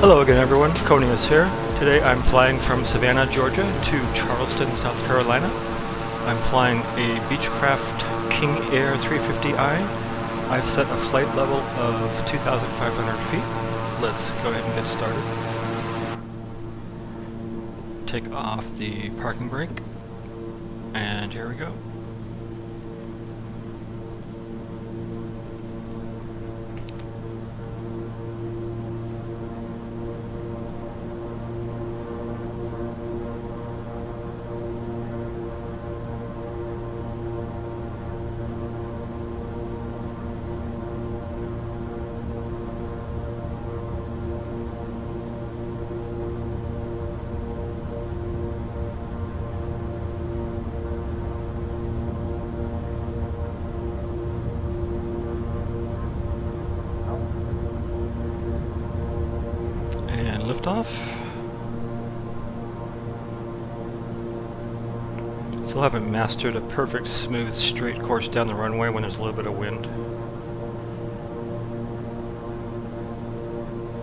Hello again everyone, Khonius here. Today I'm flying from Savannah, Georgia to Charleston, South Carolina. I'm flying a Beechcraft King Air 350i. I've set a flight level of 2,500 feet. Let's go ahead and get started. Take off the parking brake. And here we go. Liftoff. Still haven't mastered a perfect, smooth, straight course down the runway when there's a little bit of wind.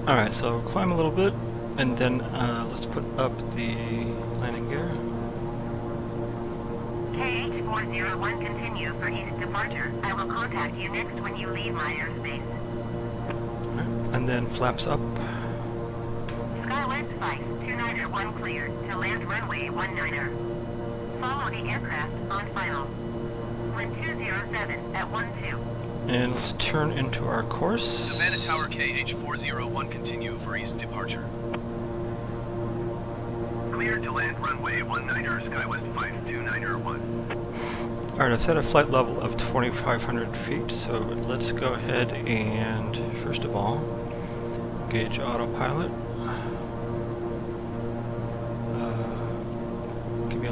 Alright, so climb a little bit, and then uh, let's put up the landing gear. KH401 continue for east departure. I will contact you next when you leave my airspace. Alright, And then flaps up. Skywest Flight 291 cleared to land runway 19er. Follow the aircraft on final. Wind 207 at 12. And let's turn into our course. Savannah Tower KH401 continue for east departure. Cleared to land runway 19er, Skywest 529er 1. Alright, I've set a flight level of 2,500 feet, so let's go ahead and, first of all, gauge autopilot.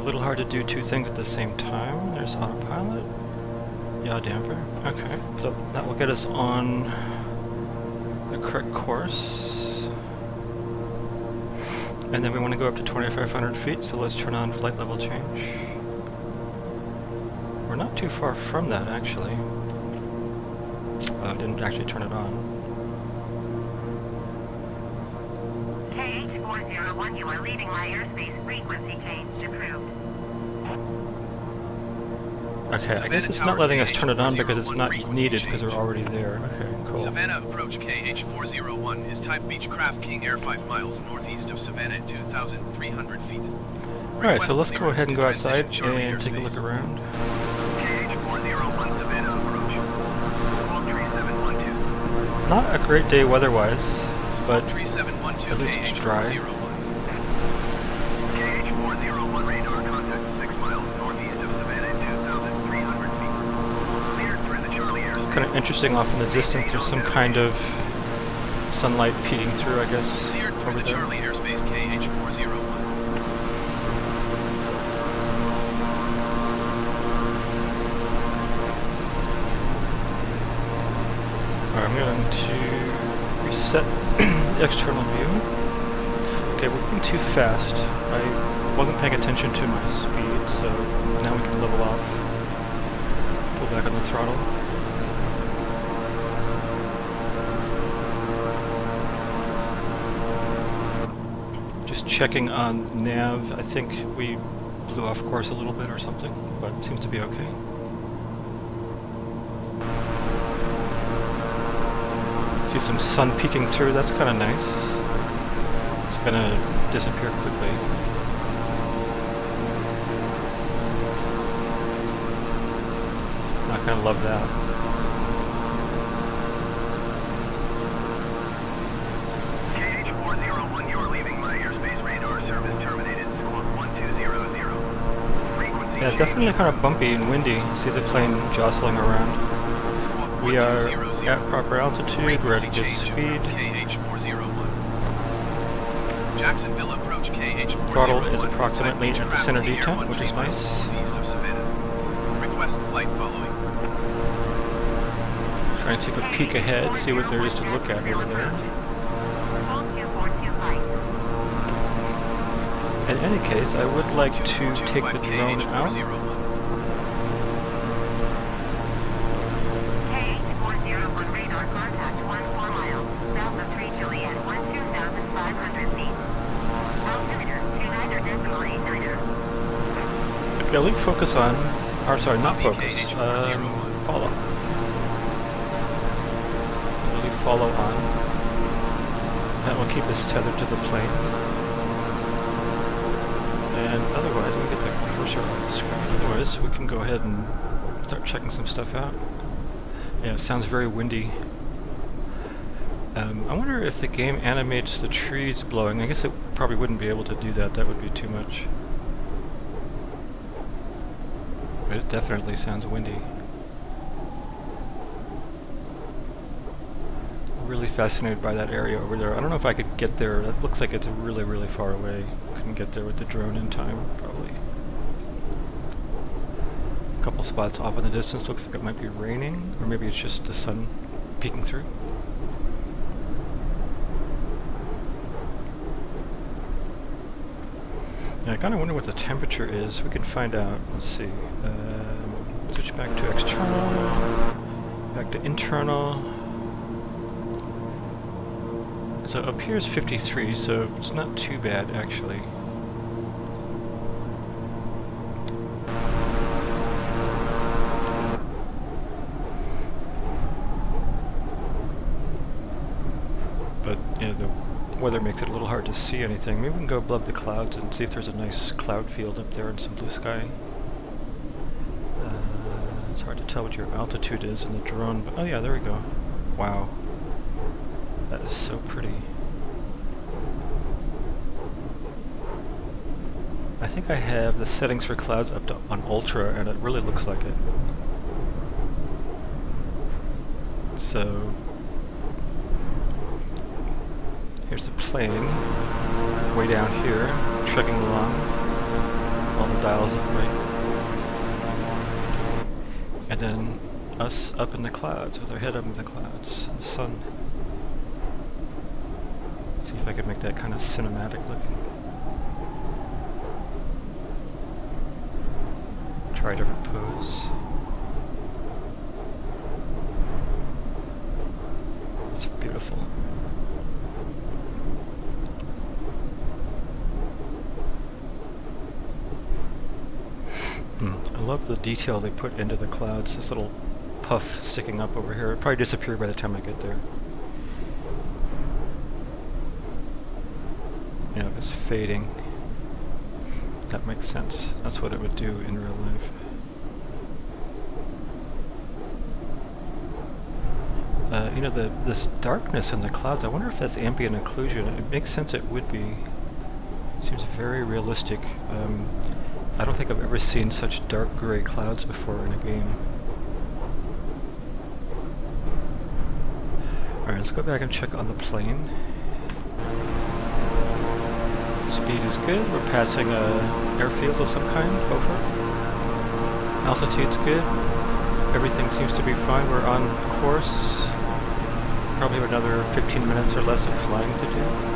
Little hard to do two things at the same time. There's autopilot. Yaw damper. Okay, so that will get us on the correct course. And then we want to go up to 2,500 feet, so let's turn on flight level change. We're not too far from that, actually. Uh, didn't actually turn it on. KH401, you are leaving my airspace. Frequency change approved. Okay, I Savannah guess it's not letting us turn it on because it's not needed because we're already there. Okay, cool. Savannah approach KH401 is type Beechcraft King Air 5 miles northeast of Savannah at 2,300 feet. Alright, so let's go ahead and go outside and take a look around. KH401 Savannah approach. Squawk 3712. Not a great day weather-wise, but Squawk 3712 at least it's dry. Kind of interesting off in the distance. There's some kind of sunlight peeking through, I guess, Cleared through over the. Charlie airspace KH401. Alright, I'm going to reset the external view. Okay, we're going too fast. I wasn't paying attention to my speed, so now we can level off. Pull back on the throttle. Checking on nav. I think we blew off course a little bit or something, but seems to be okay. See some sun peeking through, that's kind of nice. It's gonna disappear quickly. I kind of love that. Yeah, it's definitely kind of bumpy and windy. See the plane jostling around. We are at proper altitude, we're at good speed. KH401. Jacksonville approach KH401. Throttle is approximately at the center detent, which is nice. Request flight following. Trying to take a peek ahead, see what there is to look at over there. In any case, I would like to take the drone out. KH401 radar contact 14 miles, south of 3 Juliet 12005. 500 feet. Altimeter 29er. Yeah, leave focus on, or sorry, not focus, KH401. um, follow. Leave follow on. That will keep us tethered to the plane. And otherwise, we get the cursor off the screen. Otherwise, we can go ahead and start checking some stuff out. Yeah, it sounds very windy. Um, I wonder if the game animates the trees blowing. I guess it probably wouldn't be able to do that. That would be too much. But it definitely sounds windy. Really fascinated by that area over there. I don't know if I could get there. It looks like it's really, really far away. Couldn't get there with the drone in time, probably. A couple spots off in the distance. Looks like it might be raining, or maybe it's just the sun peeking through. I kind of wonder what the temperature is. We can find out. Let's see. Um, switch back to external. Back to internal. So up here is 53, so it's not too bad actually. But yeah, the weather makes it a little hard to see anything. Maybe we can go above the clouds and see if there's a nice cloud field up there and some blue sky. Uh, it's hard to tell what your altitude is in the drone, but oh yeah, there we go. Wow. Is so pretty. I think I have the settings for clouds up to on ultra and it really looks like it. So Here's the plane, way down here, trekking along. All the dials up right. And then us up in the clouds, with our head up in the clouds, the sun. If I could make that kind of cinematic looking. Try a different pose. It's beautiful. Hmm, I love the detail they put into the clouds. This little puff sticking up over here. It'll probably disappear by the time I get there. Yeah, it's fading. That makes sense. That's what it would do in real life. Uh, you know, the this darkness in the clouds, I wonder if that's ambient occlusion. It makes sense it would be. Seems very realistic. Um, I don't think I've ever seen such dark gray clouds before in a game. Alright, let's go back and check on the plane. Speed is good. We're passing a airfield of some kind, over. Altitude's good. Everything seems to be fine. We're on course. Probably have another 15 minutes or less of flying to do.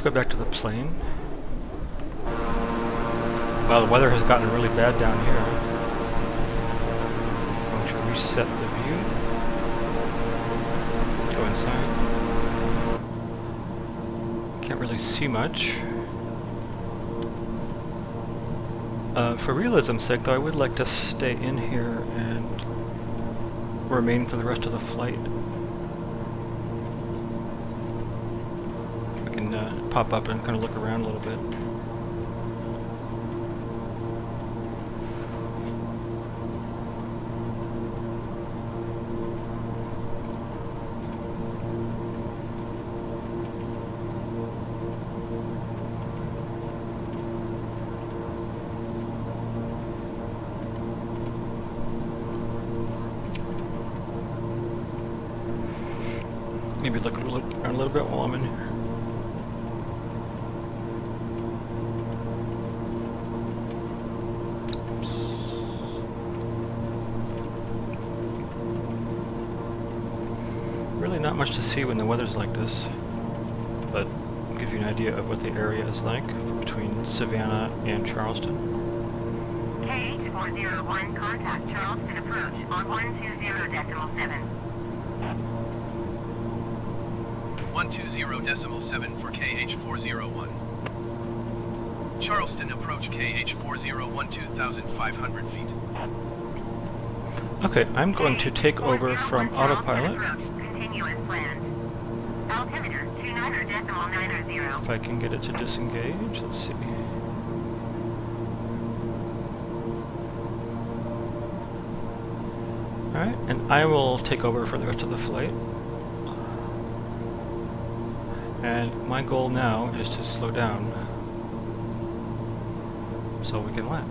Let's go back to the plane. Well, the weather has gotten really bad down here. I'm going to reset the view. Go inside. Can't really see much. Uh, for realism's sake, though, I would like to stay in here and remain for the rest of the flight. I can uh, pop up and kind of look around a little bit. Weather's like this, but give you an idea of what the area is like between Savannah and Charleston. KH401, contact Charleston approach on 120.7. 120.7 for KH401. Charleston approach KH401 2,500 feet. Okay, I'm going to take over from autopilot. Continue as planned. Altimeter 29.90. If I can get it to disengage, let's see. Alright, and I will take over for the rest of the flight. And my goal now is to slow down so we can land.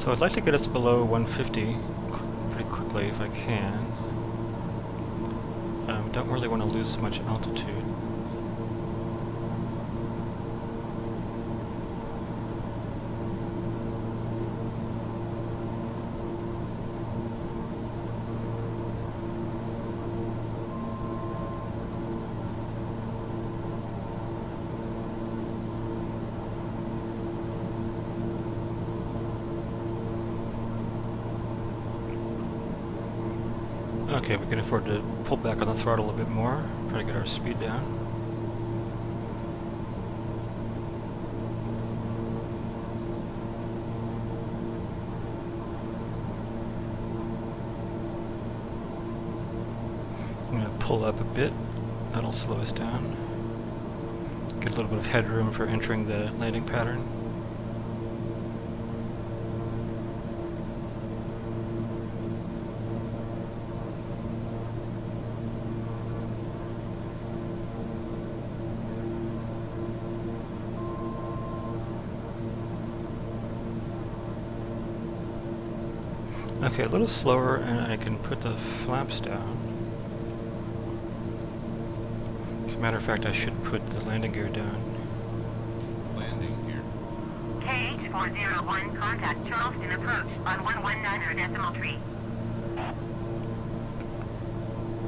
So I'd like to get us below 150 pretty quickly if I can. Don't really want to lose much altitude. Okay, we can afford to pull back on the throttle a bit more, try to get our speed down. I'm going to pull up a bit, that'll slow us down. Get a little bit of headroom for entering the landing pattern. A little slower and I can put the flaps down. As a matter of fact, I should put the landing gear down. landing here. KH401, contact Charleston approach on 119.3.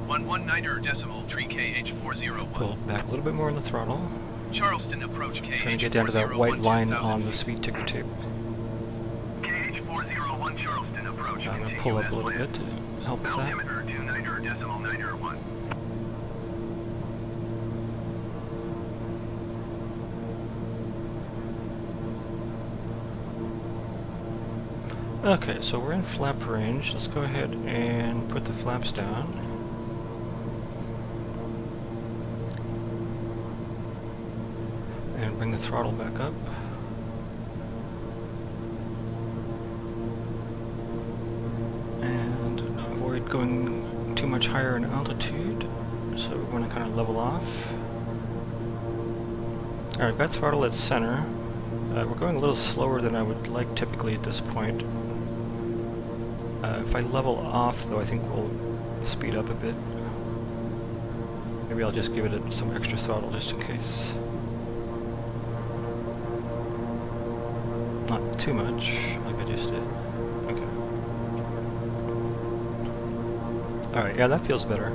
119er decimal tree KH401. Pull back a little bit more on the throttle. Charleston approach KH401 Trying to get down to that white line on the speed ticker tape. KH401 Charleston approach. I'm going to pull up a little bit to help with that. Altimeter 29er decimal 901. Okay, so we're in flap range. Let's go ahead and put the flaps down. And bring the throttle back up. Going too much higher in altitude. So we want to kind of level off. Alright, got throttle at center. Uh, we're going a little slower than I would like typically at this point. Uh, if I level off, though, I think we'll speed up a bit. Maybe I'll just give it a, some extra throttle just in case. Not too much, like I just did. Alright, yeah, that feels better.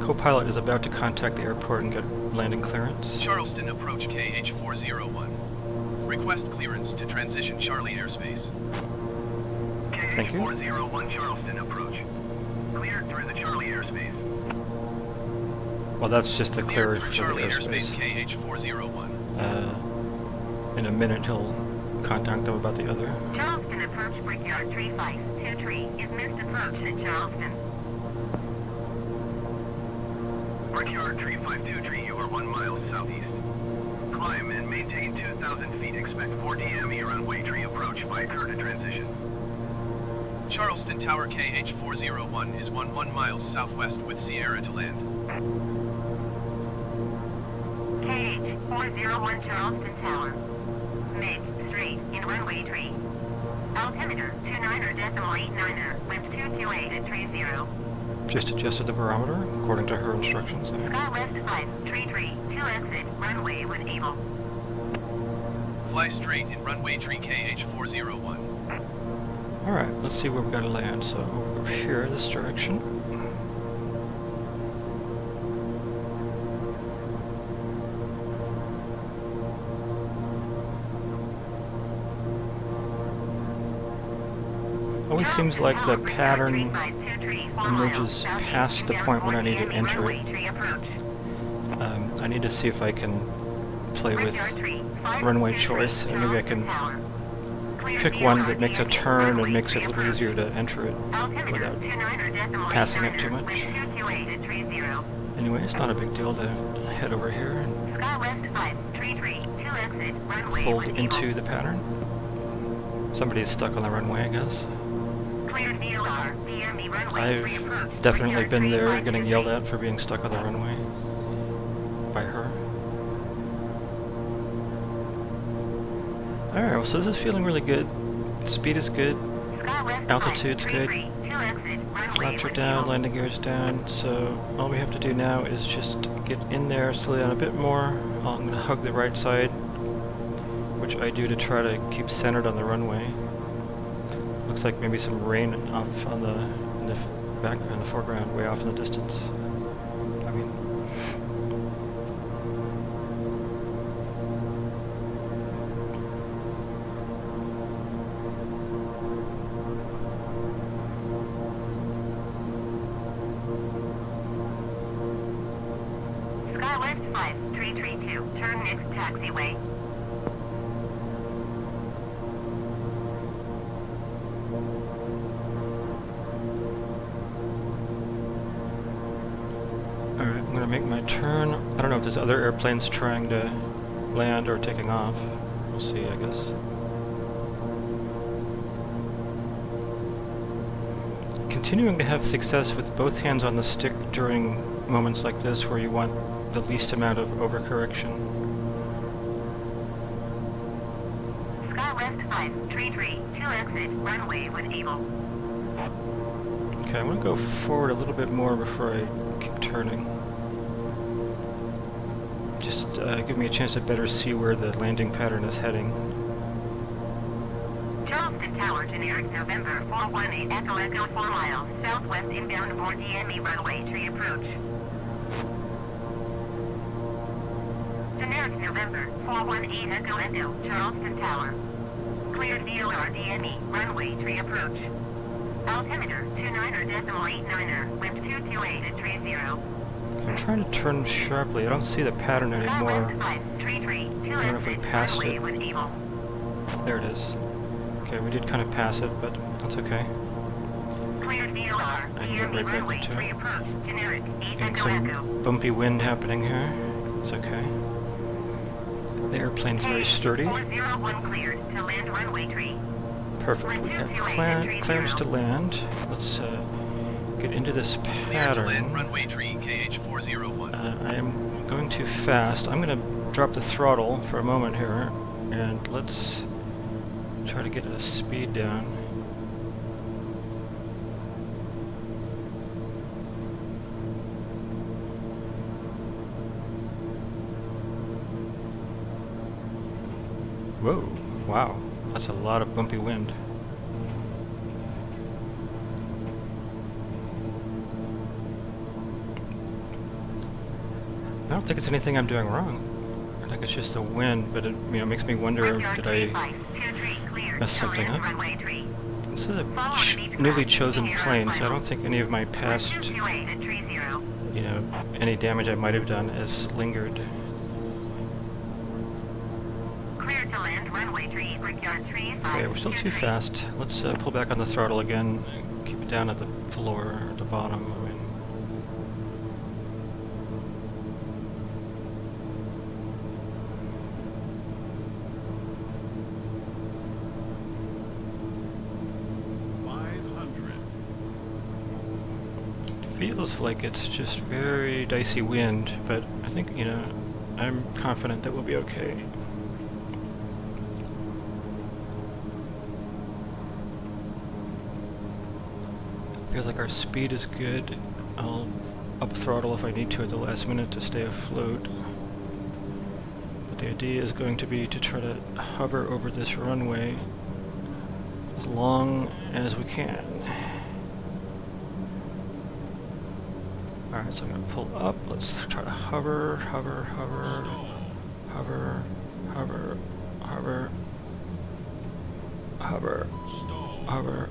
Copilot is about to contact the airport and get landing clearance. Charleston approach KH401. Request clearance to transition Charlie airspace. Thank you. KH401 Charleston approach. Cleared through the Charlie airspace. Well, that's just the Cleared clearance through for the Charlie airspace airspace. KH401. Uh, in a minute, he'll contact them about the other. Charleston approach Brickyard Tree 523 is missed approach at Charleston. Tree 523, you are one mile southeast. Climb and maintain 2,000 feet. Expect 4 DME runway tree approach by current transition. Charleston Tower KH401 is 1 1 miles southwest with Sierra to land. KH 401 Charleston Tower. Make straight in runway tree. Altimeter 29er decimal 89er, wind 228 at tree 0. Just adjusted the barometer according to her instructions. there. Skywest 5, tree 3, 2 exit, runway when able. Fly straight in runway 3KH401. Alright, let's see where we gotta land. So, over here, this direction. Always seems like the pattern emerges past the point when I need to enter it. Um, I need to see if I can play with runway choice, and maybe I can pick one that makes a turn and makes it a little easier to enter it without passing up too much. Anyway, it's not a big deal to head over here and Skywest 5, tree 3, 2 exit, fold into the pattern. Somebody's stuck on the runway, I guess. I've definitely been there getting yelled at for being stuck on the runway by her. Alright, well, so this is feeling really good. Speed is good, Skywest 5, altitude's good. 3, 2 exit, runway flaps are down, landing gear's down, so all we have to do now is just get in there, slow down a bit more. I'm going to hug the right side, which I do to try to keep centered on the runway. Looks like maybe some rain off on the, in the back in the foreground, way off in the distance. I mean, Skywest 5, tree 3, 2, turn next taxiway. Other airplanes trying to land or taking off. We'll see, I guess. Continuing to have success with both hands on the stick during moments like this where you want the least amount of overcorrection. Skywest 5, tree 3, 2 exit, runway when able. Okay, I want to go forward a little bit more before I keep turning. Uh, give me a chance to better see where the landing pattern is heading. Charleston Tower, generic November 418 Echo Echo 4 miles, southwest inbound aboard DME runway tree approach. Generic November 418 Echo Echo, Charleston Tower. Cleared VOR DME, runway tree approach. Altimeter 29er decimal 89er, wind 228 at tree 0. I'm trying to turn sharply. I don't see the pattern anymore. Skywest 5, tree 3, 2 I don't know if we passed it. There it is. Okay, we did kind of pass it, but that's okay. I can get right back into it. tree approach, generic 8 Getting Echo Echo. some bumpy wind happening here. It's okay. The airplane's very sturdy. 401 cleared to land runway tree. Perfect. We have clearance to land. Let's uh, get into this pattern. runway tree KH401. Uh, I am going too fast. I'm going to drop the throttle for a moment here, and let's try to get the speed down. Whoa, wow, that's a lot of bumpy wind. Don't think it's anything I'm doing wrong. I think it's just the wind, but it you know makes me wonder did I mess something up? This is a ch newly chosen plane, so I don't think any of my past, Wind 228 at 30. you know, any damage I might have done has lingered. Clear to land runway 3, Brickyard 35. Okay, we're still too fast. Let's uh, pull back on the throttle again. and Keep it down at the floor, at the bottom. Feels like it's just very dicey wind, but I think, you know, I'm confident that we'll be okay. Feels like our speed is good. I'll up throttle if I need to at the last minute to stay afloat. But the idea is going to be to try to hover over this runway as long as we can. Alright, so I'm gonna pull up. Let's try to hover, hover, hover, hover, hover, hover, hover, hover.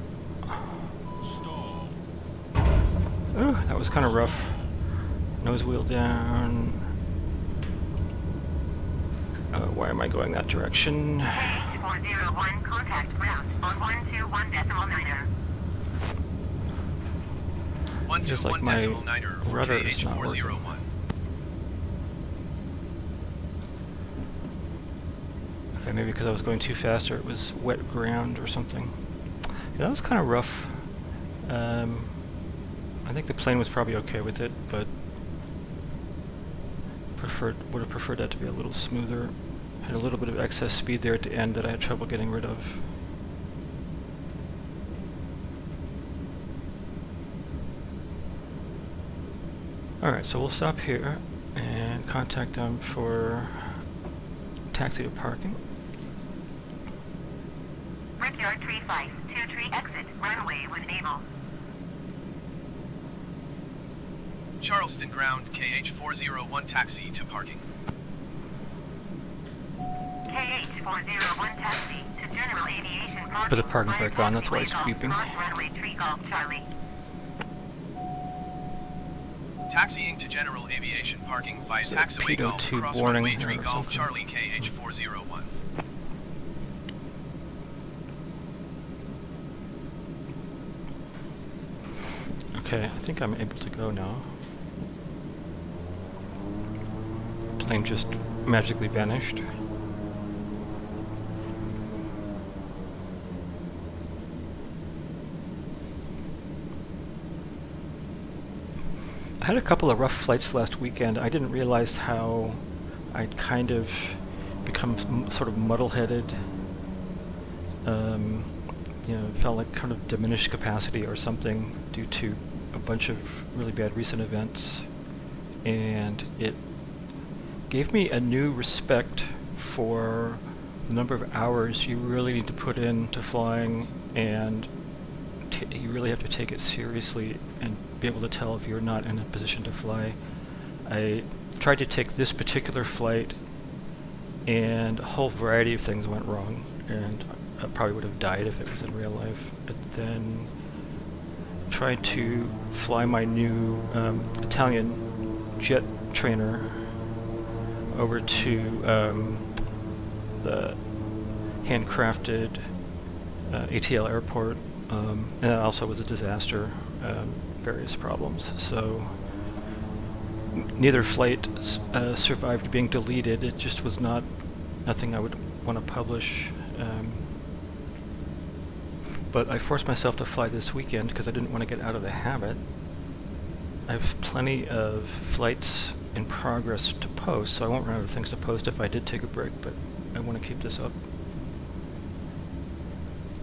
Ooh, that was kind of rough. Nose wheel down. Uh, why am I going that direction? KH401 contact route on 121.9er. One Just two like one my decimal niner for rudder is not working. Okay, maybe because I was going too fast or it was wet ground or something. Yeah, that was kind of rough. Um, I think the plane was probably okay with it, but preferred would have preferred that to be a little smoother. Had a little bit of excess speed there at the end that I had trouble getting rid of. Alright, so we'll stop here and contact them for taxi to parking. Brickyard 35, 2 tree exit, runway when able. Charleston ground KH four zero one taxi to parking. KH401 taxi to General Aviation Parking. Put the parking via brake on, that's why it's taxiway beeping. Runway 3 Golf Charlie. Taxiing to General Aviation Parking via it taxiway Golf, 2 cross warning runway here 3 Golf something? Charlie KH four zero one. Okay, I think I'm able to go now. Plane just magically vanished. I had a couple of rough flights last weekend. I didn't realize how I'd kind of become sort of muddle-headed. Um, you know, felt like kind of diminished capacity or something due to a bunch of really bad recent events. And it gave me a new respect for the number of hours you really need to put into flying and you really have to take it seriously and be able to tell if you're not in a position to fly. I tried to take this particular flight and a whole variety of things went wrong and I probably would have died if it was in real life. But then tried to fly my new um, Italian jet trainer over to um, the handcrafted uh, ATL airport, um, and that also was a disaster, um, various problems. So neither flight uh, survived being deleted. It just was not nothing I would want to publish. Um, but I forced myself to fly this weekend because I didn't want to get out of the habit. I have plenty of flights in progress to post, so I won't run out of things to post if I did take a break, but I want to keep this up.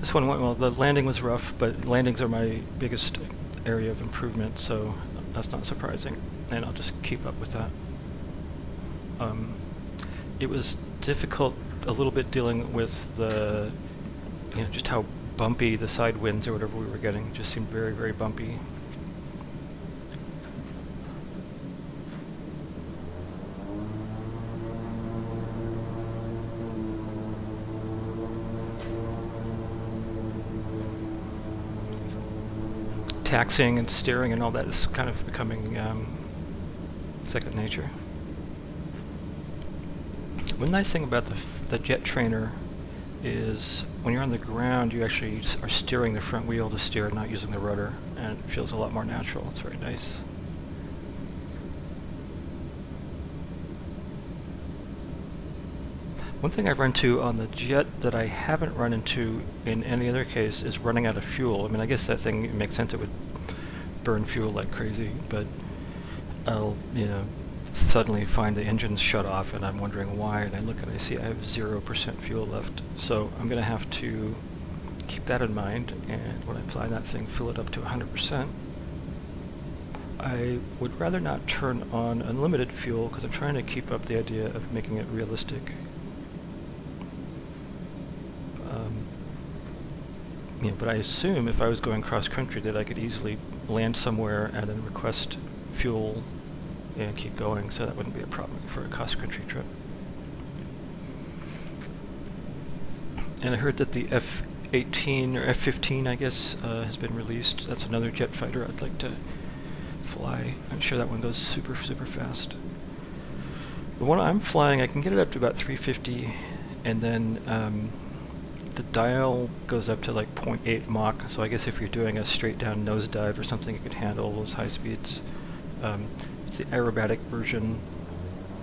This one went well. The landing was rough, but landings are my biggest area of improvement, so that's not surprising, and I'll just keep up with that. Um, it was difficult a little bit dealing with the, you know, just how bumpy the side winds or whatever we were getting. Just seemed very, very bumpy. Taxing and steering and all that is kind of becoming um, second nature. One nice thing about the, the jet trainer is when you're on the ground, you actually are steering the front wheel to steer, not using the rudder, and it feels a lot more natural. It's very nice. One thing I've run into on the jet that I haven't run into in any other case is running out of fuel. I mean, I guess that thing makes sense. It would burn fuel like crazy, but I'll, you know, suddenly find the engine's shut off and I'm wondering why, and I look and I see I have 0% fuel left. So I'm going to have to keep that in mind, and when I apply that thing, fill it up to 100%. I would rather not turn on unlimited fuel because I'm trying to keep up the idea of making it realistic um, know, but I assume if I was going cross country that I could easily land somewhere and then request fuel and keep going, so that wouldn't be a problem for a cross country trip. And I heard that the F-18 or F-15, I guess, uh, has been released. That's another jet fighter I'd like to fly. I'm sure that one goes super, super fast. The one I'm flying, I can get it up to about 350, and then um, the dial goes up to like 0.8 Mach, so I guess if you're doing a straight down nosedive or something, it could handle those high speeds. Um, it's the aerobatic version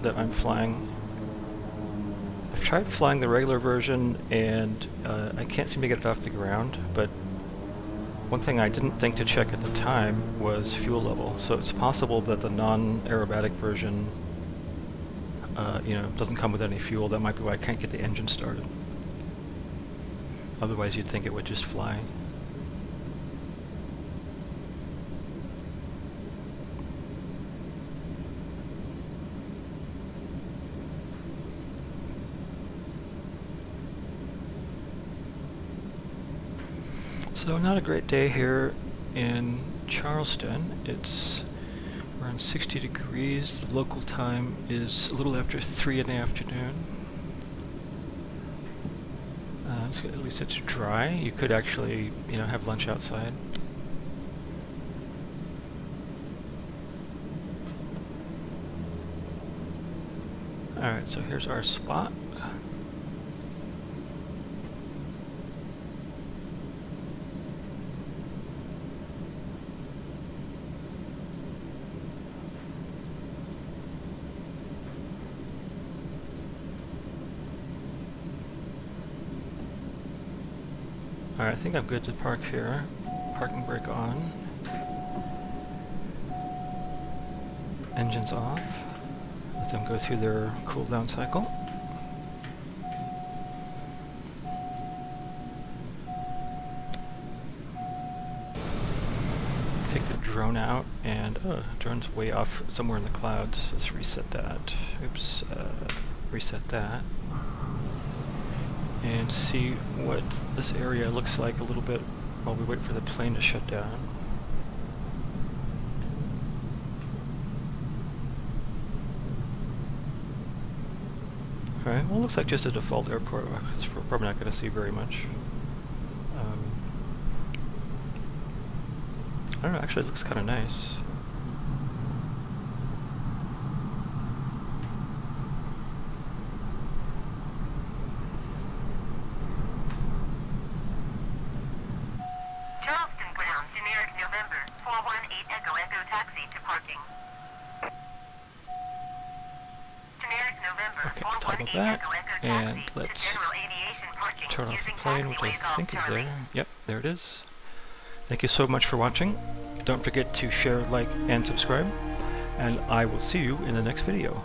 that I'm flying. I've tried flying the regular version and uh, I can't seem to get it off the ground, but one thing I didn't think to check at the time was fuel level. So it's possible that the non-aerobatic version uh, you know, doesn't come with any fuel. That might be why I can't get the engine started. Otherwise you'd think it would just fly. So not a great day here in Charleston. It's around 60 degrees. The local time is a little after 3 in the afternoon. Uh, so at least it's dry. You could actually, you know, have lunch outside. Alright, so here's our spot. Alright, I think I'm good to park here. Parking brake on. Engines off. Let them go through their cooldown cycle. Take the drone out and, oh, drone's way off somewhere in the clouds. Let's reset that. Oops, uh, reset that and see what this area looks like a little bit while we wait for the plane to shut down. Alright, well it looks like just a default airport. It's probably not going to see very much. Um, I don't know, actually it looks kind of nice. Charleston ground, generic November, 418 Echo Echo taxi to parking. Generic November, Okay, toggle that, Echo Echo and let's to general aviation parking turn off the plane, which I think is there. Yep, there it is. Thank you so much for watching. Don't forget to share, like, and subscribe. And I will see you in the next video.